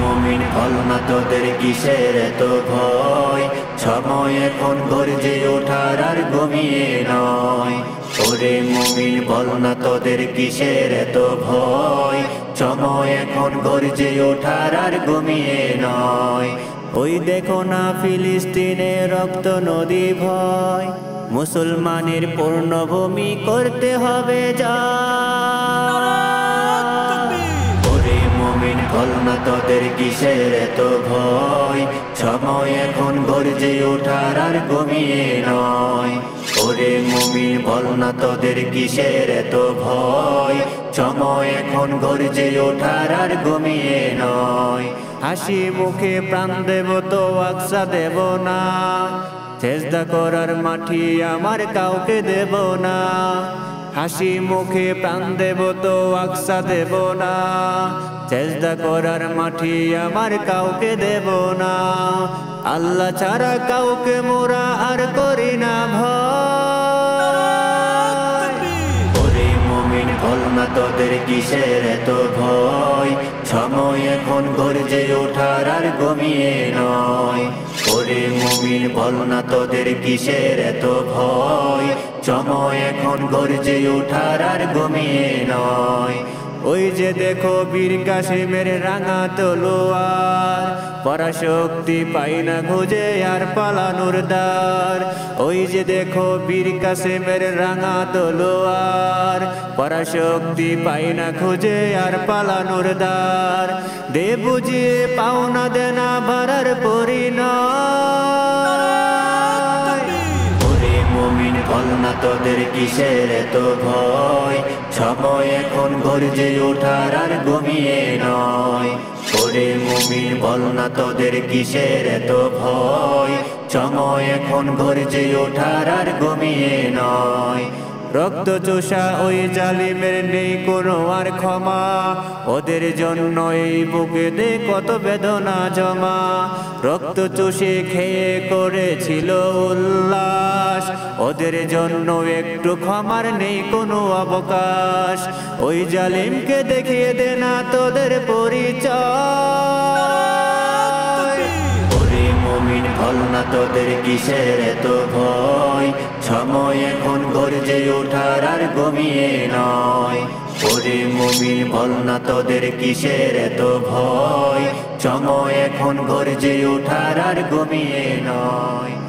মমিন তোদের কিসের এত ভয়? সময় এখন গর্জে ওঠার আর ঘুমিয়ে নয়। ওরে মমিন বল না তোদের কিসের এত ভয়? সময় এখন গর্জে ওঠার আর ঘুমিয়ে নয়। ওই দেখো না ফিলিস্তিনে রক্ত নদী ভয়। মুসলমানের পূর্ণভূমি করতে হবে যা। ফল না তোদের কিসের এত ভয়? সময় এখন গর্জে ওঠার আর ঘুমিয়ে নয়। ওরে মমিন, বল না তোদের কিসের এত ভয়? সময় এখন গর্জে ওঠার আর ঘুমিয়ে নয়। হাসি মুখে প্রাণ দেব তো আকসা দেব না। চেষ্টা করার মাটি আমার কাউকে দেব না। হাসি মুখে প্রাণ দেব তো আকসা দেব না। চেষ্টা করার মাটি আমার কাউকে দেব না। আল্লাহ ছাড়া কাউকে মোরা আর করি না ভয়। ওরে মমিন বল না তোদের কিসের এত ভয়? সময় এখন গর্জে ওঠার আর ঘুমিয়ে নয়। মমিন বল না তোদের কিসের এত ভয়? সময় এখন গর্জে ওঠার আর ঘুমিয়ে নয়। ওই যে দেখো বীর কাশিমের রাঙা তলোয়ার, পরাশক্তি পাই না খুঁজে আর পালানোর দ্বার। ওই যে দেখো বীর কাশিমের রাঙা তলোয়ার পরাশক্তি পাই না খুঁজে আর পালানোর দ্বার। দে বুঝিয়ে পাওনা দেনা ভাড়ার পরিণয়। মমিন না তোদের কিসের এত ভয়? সময় এখন গর্জে ওঠার আর ঘুমিয়ে নয়। ওরে মমিন, বল না তোদের কিসের এত ভয়? সময় এখন গর্জে ওঠার আর ঘুমিয়ে নয়। রক্ত চোষা ওই জালিমের নেই কোনো আর ক্ষমা। ওদের জন্য এই বুকে দে কত বেদনা জমা। রক্ত চষে খেয়ে করেছিল উল্লাস। ওদের জন্য একটু ক্ষমার নেই কোনো অবকাশ। ওই জালিমকে দেখিয়ে দে না তোদের পরিচয়। ফল না তোদের কিসের এত ভয়? সময় এখন গর্জে ওঠার আর গমিয়ে নয়। ওরে মমি বল না তোদের কিসের এত ভয়? সময় এখন গর্জে ওঠার আর গমিয়ে নয়।